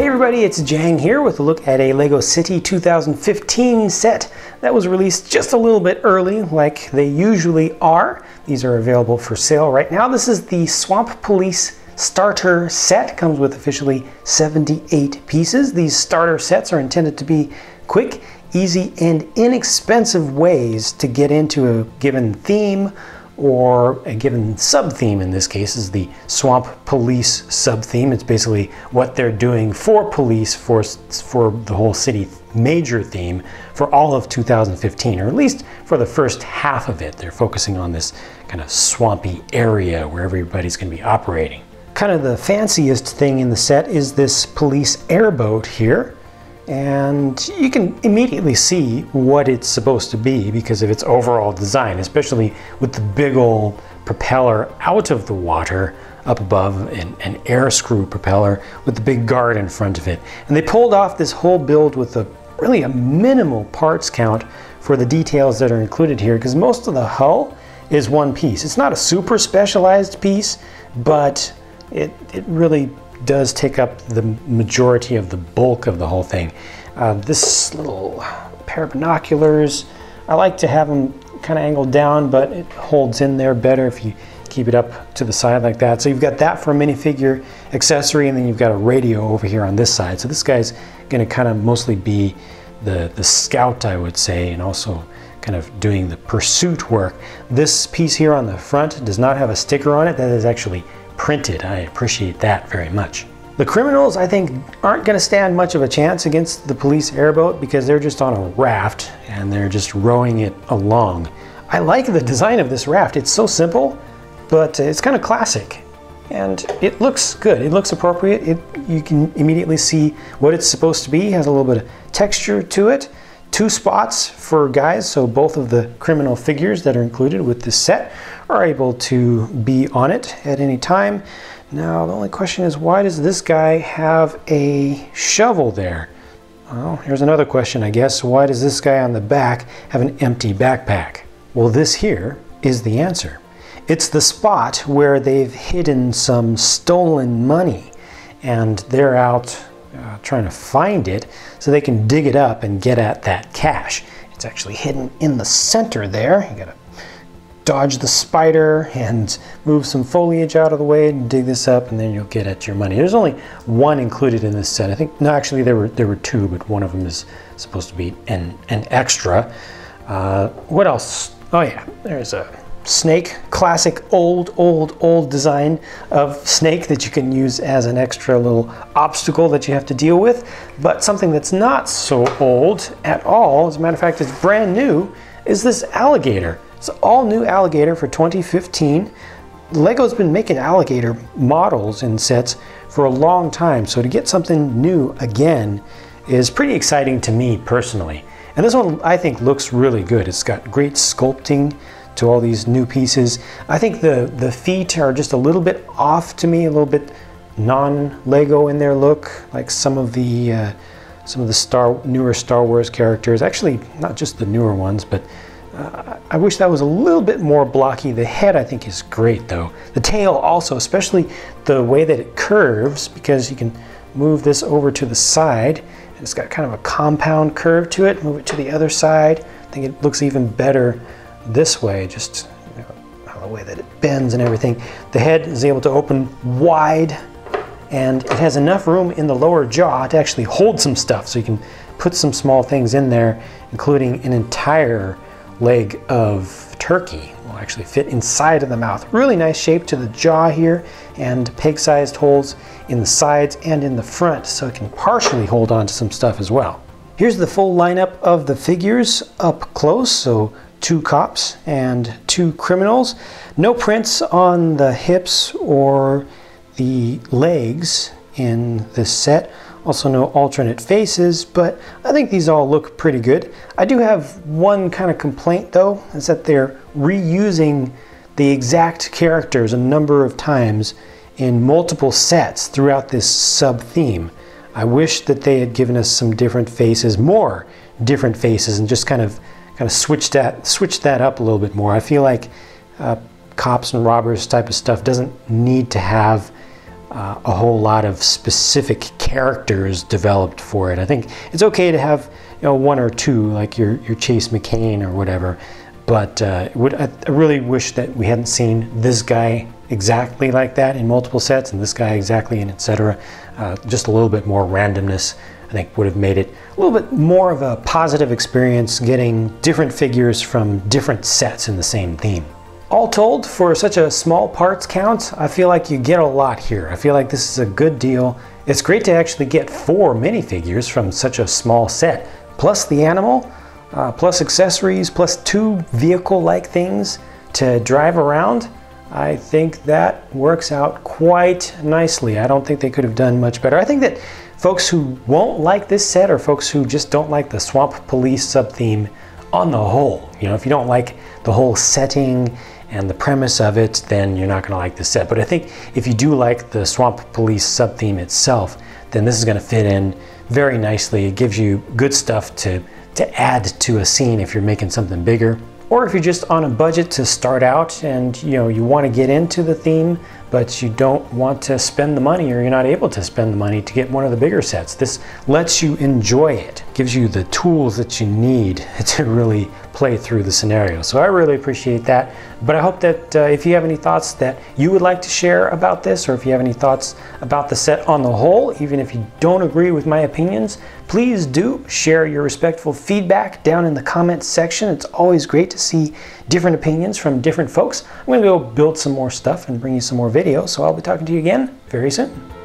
Hey everybody, it's Jang here with a look at a LEGO City 2015 set that was released just a little bit early like they usually are. These are available for sale right now. This is the Swamp Police starter set. Comes with officially 78 pieces. These starter sets are intended to be quick, easy, and inexpensive ways to get into a given theme or a given sub-theme in this case is the swamp police sub-theme. It's basically what they're doing for police for, for the whole city major theme for all of 2015, or at least for the first half of it. They're focusing on this kind of swampy area where everybody's going to be operating. Kind of the fanciest thing in the set is this police airboat here and you can immediately see what it's supposed to be because of its overall design, especially with the big old propeller out of the water up above, an, an air screw propeller with the big guard in front of it. And they pulled off this whole build with a really a minimal parts count for the details that are included here because most of the hull is one piece. It's not a super specialized piece, but it, it really does take up the majority of the bulk of the whole thing. Uh, this little pair of binoculars, I like to have them kind of angled down, but it holds in there better if you keep it up to the side like that. So you've got that for a minifigure accessory, and then you've got a radio over here on this side. So this guy's going to kind of mostly be the, the scout, I would say, and also kind of doing the pursuit work. This piece here on the front does not have a sticker on it. That is actually printed. I appreciate that very much. The criminals, I think, aren't going to stand much of a chance against the police airboat because they're just on a raft and they're just rowing it along. I like the design of this raft. It's so simple, but it's kind of classic. And it looks good. It looks appropriate. It, you can immediately see what it's supposed to be. It has a little bit of texture to it. Two spots for guys, so both of the criminal figures that are included with this set are able to be on it at any time. Now, the only question is why does this guy have a shovel there? Well, here's another question, I guess. Why does this guy on the back have an empty backpack? Well, this here is the answer. It's the spot where they've hidden some stolen money and they're out uh, trying to find it so they can dig it up and get at that cash. It's actually hidden in the center there. You gotta dodge the spider and move some foliage out of the way and dig this up and then you'll get at your money. There's only one included in this set. I think, no, actually there were, there were two, but one of them is supposed to be an, an extra. Uh, what else? Oh yeah, there's a snake, classic old, old, old design of snake that you can use as an extra little obstacle that you have to deal with. But something that's not so old at all, as a matter of fact, it's brand new, is this alligator. It's all new alligator for 2015. Lego's been making alligator models and sets for a long time, so to get something new again is pretty exciting to me personally. And this one I think looks really good. It's got great sculpting to all these new pieces. I think the, the feet are just a little bit off to me, a little bit non-Lego in their look, like some of the uh, some of the Star newer Star Wars characters. Actually, not just the newer ones, but uh, I wish that was a little bit more blocky. The head I think is great though. The tail also, especially the way that it curves because you can move this over to the side it's got kind of a compound curve to it. Move it to the other side. I think it looks even better this way, just you know, the way that it bends and everything. The head is able to open wide and it has enough room in the lower jaw to actually hold some stuff so you can put some small things in there, including an entire leg of turkey will actually fit inside of the mouth. Really nice shape to the jaw here and peg-sized holes in the sides and in the front so it can partially hold on to some stuff as well. Here's the full lineup of the figures up close, so two cops and two criminals. No prints on the hips or the legs in this set. Also no alternate faces, but I think these all look pretty good. I do have one kind of complaint though, is that they're reusing the exact characters a number of times in multiple sets throughout this sub-theme. I wish that they had given us some different faces, more different faces, and just kind of kind of switch that switch that up a little bit more. I feel like uh, cops and robbers type of stuff doesn't need to have uh, a whole lot of specific characters developed for it. I think it's okay to have you know one or two like your your Chase McCain or whatever, but uh, would I really wish that we hadn't seen this guy exactly like that in multiple sets and this guy exactly and etc. Uh, just a little bit more randomness I think would have made it a little bit more of a positive experience getting different figures from different sets in the same theme. All told, for such a small parts count, I feel like you get a lot here. I feel like this is a good deal. It's great to actually get four minifigures from such a small set, plus the animal, uh, plus accessories, plus two vehicle-like things to drive around. I think that works out quite nicely. I don't think they could have done much better. I think that folks who won't like this set are folks who just don't like the Swamp Police sub-theme on the whole. You know, if you don't like the whole setting and the premise of it, then you're not going to like this set. But I think if you do like the Swamp Police sub-theme itself, then this is going to fit in very nicely. It gives you good stuff to, to add to a scene if you're making something bigger. Or if you're just on a budget to start out and you know you want to get into the theme, but you don't want to spend the money or you're not able to spend the money to get one of the bigger sets. This lets you enjoy it, gives you the tools that you need to really play through the scenario. So I really appreciate that. But I hope that uh, if you have any thoughts that you would like to share about this, or if you have any thoughts about the set on the whole, even if you don't agree with my opinions, please do share your respectful feedback down in the comments section. It's always great to see different opinions from different folks. I'm to go build some more stuff and bring you some more videos. So I'll be talking to you again very soon.